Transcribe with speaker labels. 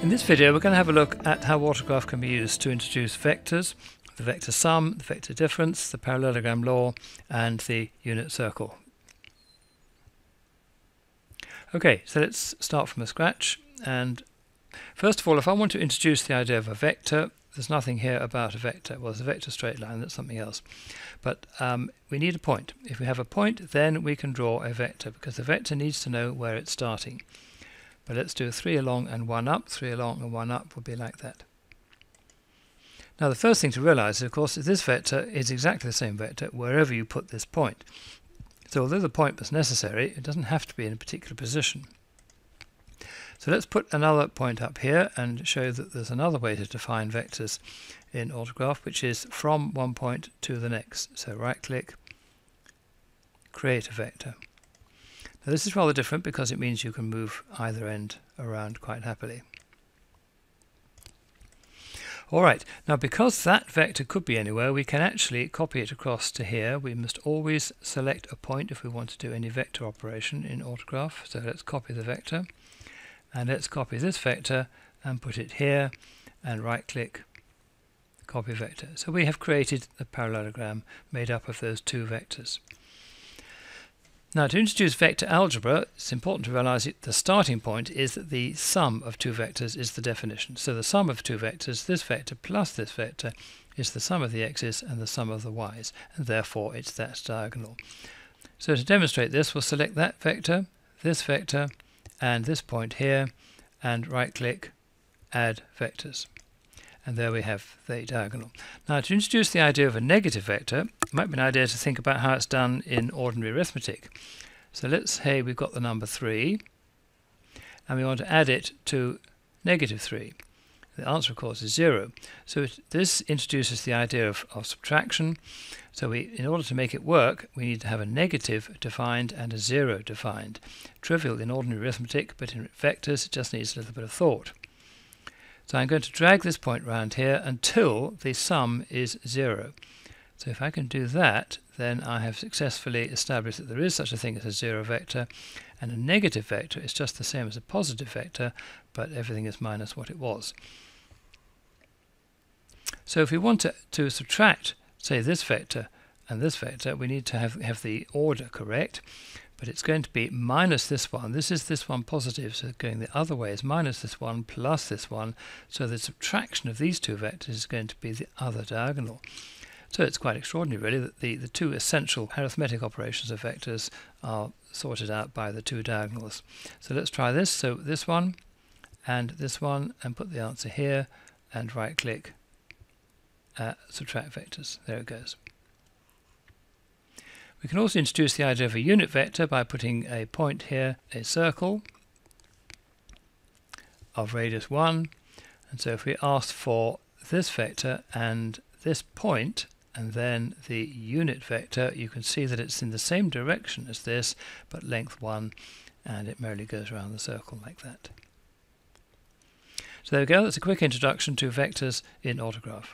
Speaker 1: In this video we're going to have a look at how Autograph can be used to introduce vectors, the vector sum, the vector difference, the parallelogram law and the unit circle. Okay, so let's start from scratch and first of all if I want to introduce the idea of a vector there's nothing here about a vector. Well, it's a vector straight line, that's something else. But um, we need a point. If we have a point, then we can draw a vector, because the vector needs to know where it's starting. But let's do three along and one up. Three along and one up would be like that. Now the first thing to realize of course, is this vector is exactly the same vector wherever you put this point. So although the point was necessary, it doesn't have to be in a particular position. So let's put another point up here and show that there's another way to define vectors in AutoGraph, which is from one point to the next. So right click, create a vector. Now this is rather different because it means you can move either end around quite happily. Alright, now because that vector could be anywhere, we can actually copy it across to here. We must always select a point if we want to do any vector operation in AutoGraph. So let's copy the vector. And let's copy this vector and put it here and right click copy vector. So we have created the parallelogram made up of those two vectors. Now to introduce vector algebra, it's important to realize that the starting point is that the sum of two vectors is the definition. So the sum of two vectors, this vector plus this vector, is the sum of the x's and the sum of the y's, and therefore it's that diagonal. So to demonstrate this, we'll select that vector, this vector, and this point here, and right click, add vectors and there we have the diagonal. Now to introduce the idea of a negative vector, it might be an idea to think about how it's done in ordinary arithmetic. So let's say we've got the number 3 and we want to add it to negative 3. The answer of course is 0. So it, this introduces the idea of, of subtraction. So we, in order to make it work, we need to have a negative defined and a 0 defined. Trivial in ordinary arithmetic, but in vectors it just needs a little bit of thought. So I'm going to drag this point round here until the sum is 0. So if I can do that, then I have successfully established that there is such a thing as a zero vector, and a negative vector is just the same as a positive vector, but everything is minus what it was. So if we want to, to subtract, say, this vector and this vector, we need to have, have the order correct but it's going to be minus this one. This is this one positive, so going the other way is minus this one plus this one. So the subtraction of these two vectors is going to be the other diagonal. So it's quite extraordinary, really, that the, the two essential arithmetic operations of vectors are sorted out by the two diagonals. So let's try this. So this one and this one, and put the answer here, and right-click, uh, subtract vectors. There it goes. We can also introduce the idea of a unit vector by putting a point here, a circle of radius 1. And so if we ask for this vector and this point, and then the unit vector, you can see that it's in the same direction as this, but length 1, and it merely goes around the circle like that. So there we go, that's a quick introduction to vectors in AutoGraph.